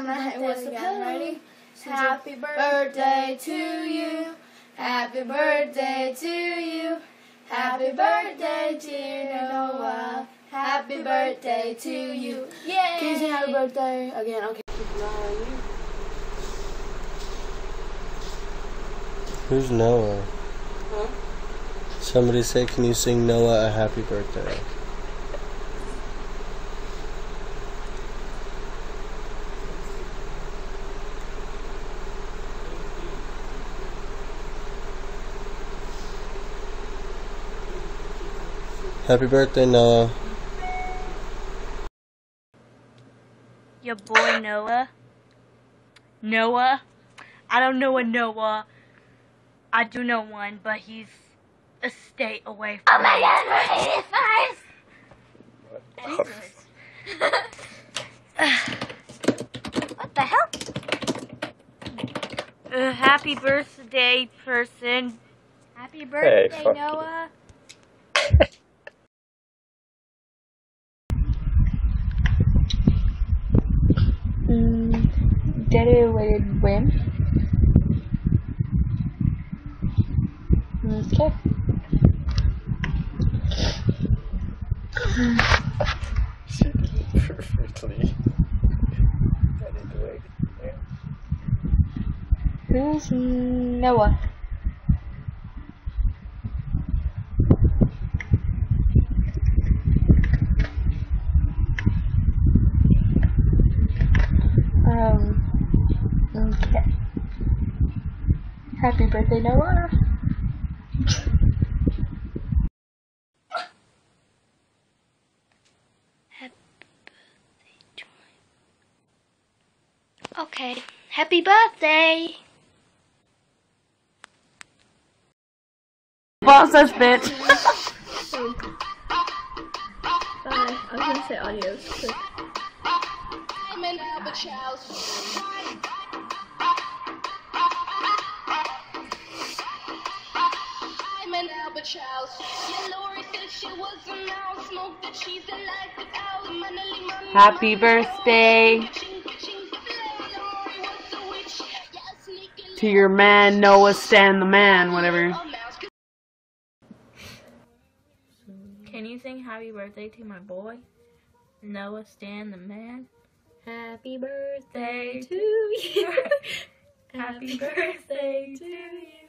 I'm gonna hit what's the pen ready? Happy birthday to you. Happy birthday to you. Happy birthday, dear Noah. Happy birthday to you. Yay! Can you sing happy birthday again? Okay. Who's Noah? Huh? Somebody say, can you sing Noah a happy birthday? Happy birthday, Noah. Your boy Noah. Noah. I don't know a Noah. I do know one, but he's a state away from Oh my me. God, Jesus. what the hell? Uh, happy birthday, person. Happy birthday, fuck you. Noah. Daddy when? Okay. Perfectly. Who's Noah? Um. Okay. Happy birthday, Noah. Okay. Happy birthday. Boss us, bitch. Bye. I was gonna say adios. But Happy birthday to your man, Noah Stan the man, whatever. Can you sing happy birthday to my boy? Noah Stan the man. happy birthday to you. Happy birthday to you.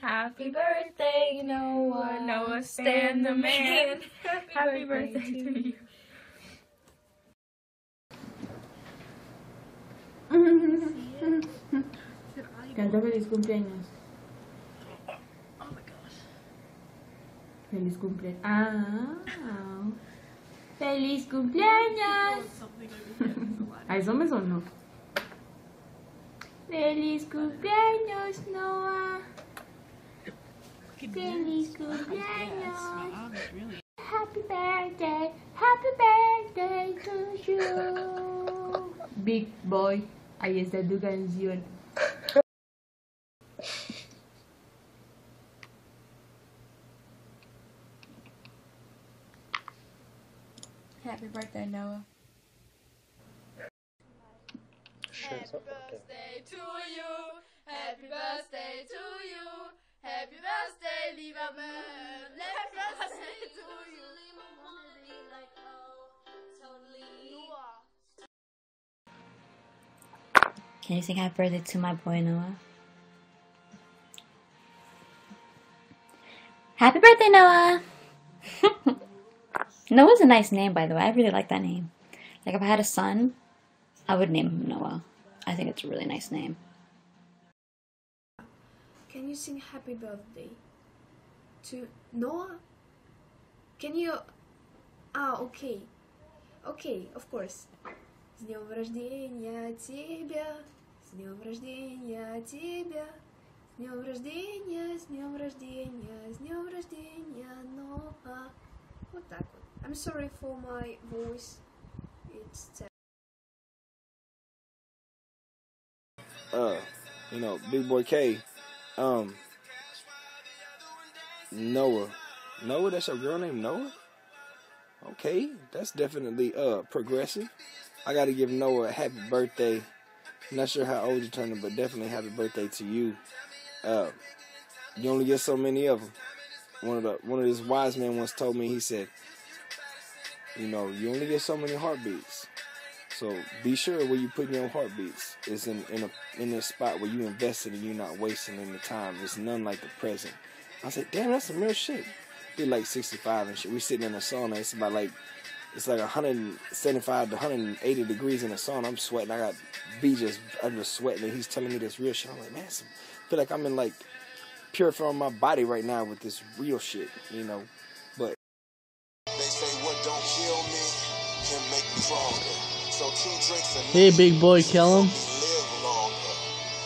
Happy birthday, Noah. Noah Stan the man. Happy birthday to you. Canta feliz cumpleaños. Feliz cumpleaños. Ah. Feliz cumpleaños. A eso me sonó. Feliz cumpleaños, Noah. Feliz cumpleaños. Happy birthday, happy birthday to you. Big boy, ahí está tu canción. Happy birthday, Noah. Happy birthday to you. Happy birthday to you. Happy birthday, lieber Mann. Happy birthday to you. Can you sing happy birthday to my boy Noah? Happy birthday, Noah! Noah's a nice name, by the way. I really like that name. Like, if I had a son, I would name him Noah. I think it's a really nice name Can you sing happy birthday to Noah? Can you... А, окей. Окей, of course. С днем рождения тебя, с днем рождения тебя, с днем рождения, с днем рождения, с днем рождения, Ноа. Вот так вот. I'm sorry for my voice. It's terrible. uh, you know, Big Boy K, um, Noah. Noah, that's your girl named Noah? Okay, that's definitely uh progressive. I gotta give Noah a happy birthday I'm not sure how old you're turning, but definitely happy birthday to you. Uh, you only get so many of them. One of the one of his wise men once told me. He said, "You know, you only get so many heartbeats. So be sure where you put your heartbeats is in in a in a spot where you invested and you're not wasting any time. It's none like the present." I said, "Damn, that's some real shit." We're like 65 and shit. We sitting in a sauna. It's about like it's like 175 to 180 degrees in the sauna. I'm sweating. I got B just I'm just sweating, and he's telling me this real shit. I'm like, man, I feel like I'm in like purifying my body right now with this real shit, you know. Hey, big boy, kill him. live longer.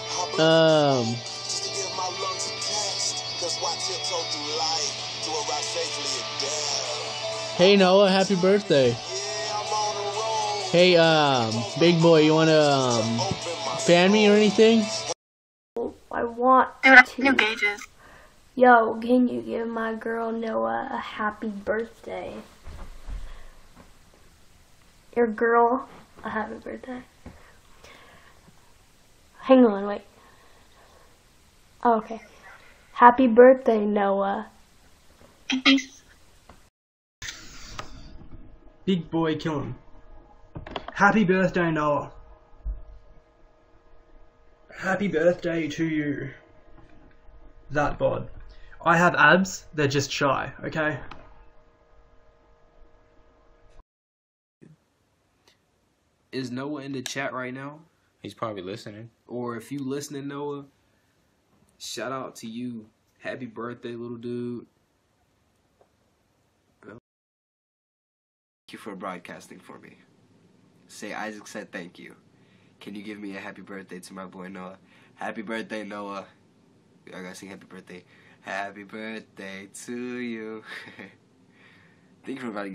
How about Um, just to give my lungs a test? Cause why tiptoe through life to arrive safely at death? hey Noah, happy birthday. Yeah, I'm on the road. Hey, um, big boy, you wanna um, fan me or anything? I want to. Yo, can you give my girl Noah a happy birthday? Your girl a happy birthday. Hang on, wait. Oh, okay. Happy birthday, Noah. Big boy, kill him. Happy birthday, Noah. Happy birthday to you. That bod. I have abs, they're just shy, okay? Is Noah in the chat right now? He's probably listening. Or if you listening, Noah, shout out to you. Happy birthday, little dude. Thank you for broadcasting for me. Say Isaac said thank you. Can you give me a happy birthday to my boy Noah? Happy birthday, Noah. I gotta sing happy birthday. Happy birthday to you. Thank you for inviting